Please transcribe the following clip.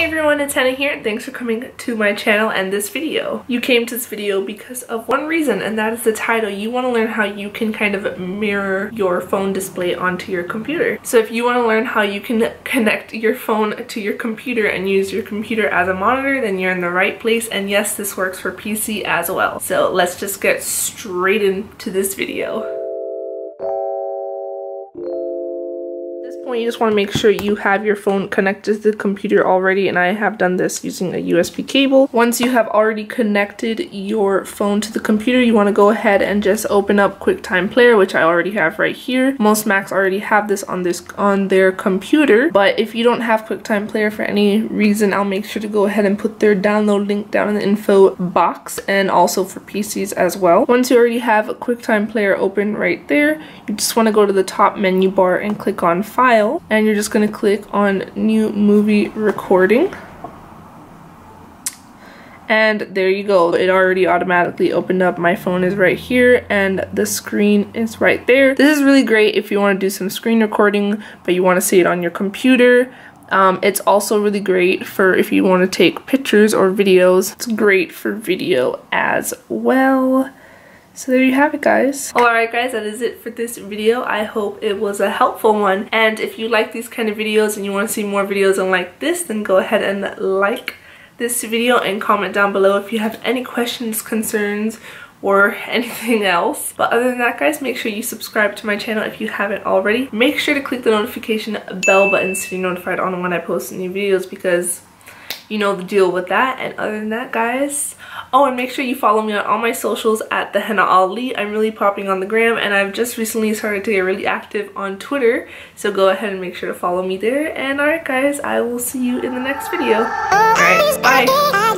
Hey everyone, it's Henna here. Thanks for coming to my channel and this video. You came to this video because of one reason and that is the title. You want to learn how you can kind of mirror your phone display onto your computer. So if you want to learn how you can connect your phone to your computer and use your computer as a monitor, then you're in the right place and yes, this works for PC as well. So let's just get straight into this video. Point you just want to make sure you have your phone connected to the computer already and I have done this using a USB cable. Once you have already connected your phone to the computer you want to go ahead and just open up QuickTime Player which I already have right here. Most Macs already have this on this on their computer but if you don't have QuickTime Player for any reason I'll make sure to go ahead and put their download link down in the info box and also for PCs as well. Once you already have a QuickTime Player open right there you just want to go to the top menu bar and click on File file and you're just going to click on new movie recording. And there you go. It already automatically opened up. My phone is right here and the screen is right there. This is really great if you want to do some screen recording but you want to see it on your computer. Um, it's also really great for if you want to take pictures or videos. It's great for video as well so there you have it guys. Alright guys, that is it for this video. I hope it was a helpful one. And if you like these kind of videos and you want to see more videos like this, then go ahead and like this video and comment down below if you have any questions, concerns, or anything else. But other than that guys, make sure you subscribe to my channel if you haven't already. Make sure to click the notification bell button so you're notified on when I post new videos because you know the deal with that. And other than that guys, Oh, and make sure you follow me on all my socials at the Henna Ali. I'm really popping on the gram and I've just recently started to get really active on Twitter. So go ahead and make sure to follow me there. And alright guys, I will see you in the next video. Alright, bye.